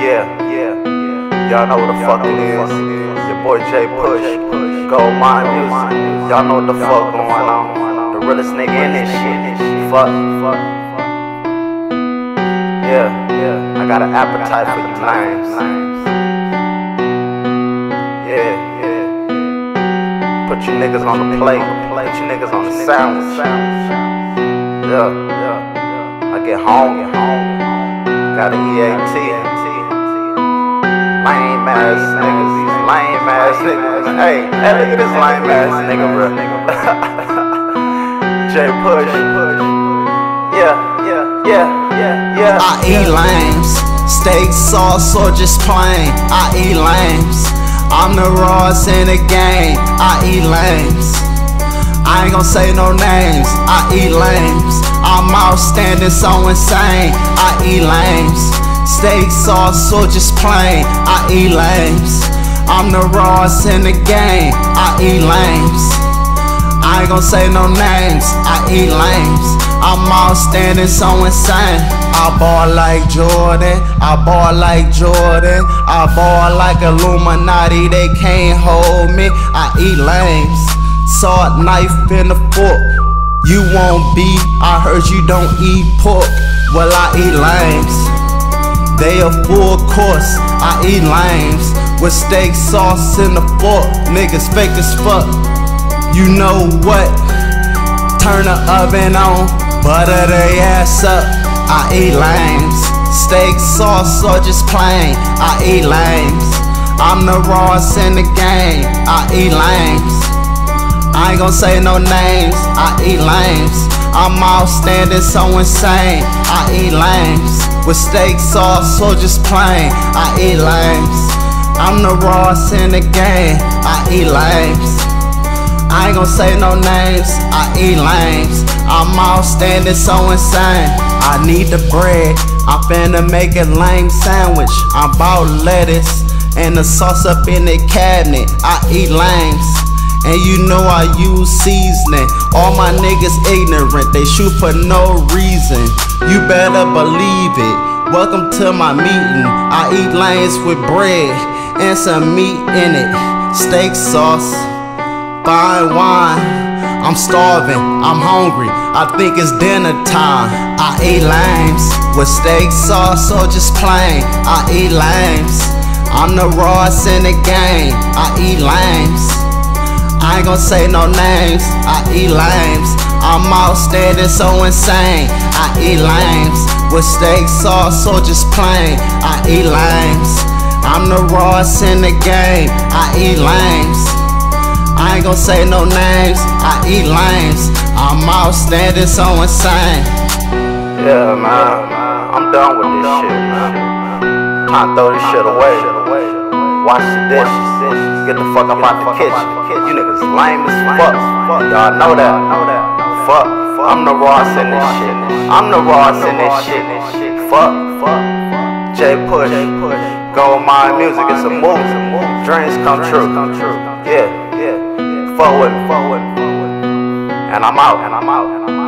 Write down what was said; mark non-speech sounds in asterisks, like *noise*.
Yeah, yeah, y'all know what the fuck it is. Your boy J Push, Gold Mine Music. Y'all know what the fuck going on. The realest nigga in this shit. Fuck, fuck. Yeah, yeah. I got an appetite for you names. Yeah, yeah. Put you niggas on the plate. Put you niggas on the sandwich. Yeah, yeah. I get home. Got an EAT. Lame ass niggas, these lame ass niggas. Hey, hey, look at this lame ass nigga, bro. *laughs* J Push. Yeah, yeah, yeah, yeah, yeah. I eat lames, steak sauce or just plain. I eat lames. I'm the rawest in the game. I eat lames. I ain't gon' say no names. I eat lames. I'm outstanding, so insane. I eat lames. Steak sauce or just plain. I eat lames. I'm the rawest in the game. I eat lames. I ain't gon' say no names. I eat lames. I'm outstanding, so insane. I ball like Jordan. I ball like Jordan. I ball like Illuminati. They can't hold me. I eat lames. Salt knife in the fork. You won't be. I heard you don't eat pork. Well, I eat lames. They a full course, I eat lames with steak sauce in the fork. Niggas fake as fuck. You know what? Turn the oven on, butter they ass up. I eat lames. Steak sauce or just plain. I eat lames. I'm the rawest in the game. I eat lames. I ain't gon' say no names. I eat lames. I'm outstanding, so insane. I eat lames with steak sauce or just plain. I eat lames. I'm the rawest in the game. I eat lames. I ain't gon' say no names. I eat lames. I'm outstanding, so insane. I need the bread. I'm finna make a lame sandwich. I'm bout lettuce and the sauce up in the cabinet. I eat lames. And you know I use seasoning. All my niggas ignorant, they shoot for no reason. You better believe it. Welcome to my meeting. I eat lanes with bread and some meat in it. Steak sauce, fine wine. I'm starving, I'm hungry. I think it's dinner time. I eat lames with steak sauce or just plain. I eat lames. I'm the rawest in the game. I eat lames. I ain't gon' say no names, I eat lames. I'm outstanding, so insane. I eat lames with steak sauce or just plain. I eat lames. I'm the rawest in the game. I eat lames. I ain't gon' say no names, I eat lames. I'm outstanding, so insane. Yeah, man. I'm done with this shit, man. To throw this shit away. Wash the dishes. Get the fuck up out the kitchen. You niggas lame as fuck. Y'all know that. Fuck. I'm the Ross in this shit. I'm the Ross in this shit. Fuck. J Push. Gold Mine Music. It's a movie. Dreams come true. Yeah. Yeah, yeah. Fuck with me. And I'm out. And I'm out.